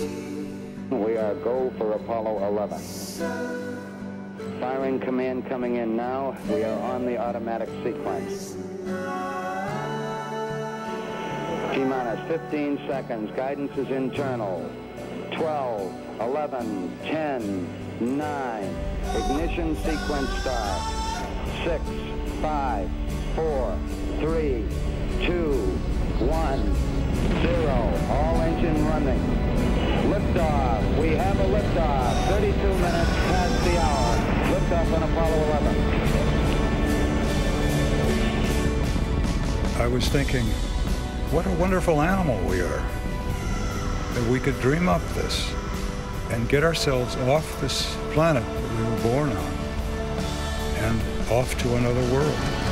We are go for Apollo 11. Firing command coming in now. We are on the automatic sequence. T-minus 15 seconds. Guidance is internal. 12, 11, 10, 9. Ignition sequence start. 6, 5, 4, 3, 2, 1, 0. All engine running. Liftoff. We have a liftoff. 32 minutes past the hour. Liftoff on Apollo 11. I was thinking, what a wonderful animal we are. That we could dream up this and get ourselves off this planet that we were born on and off to another world.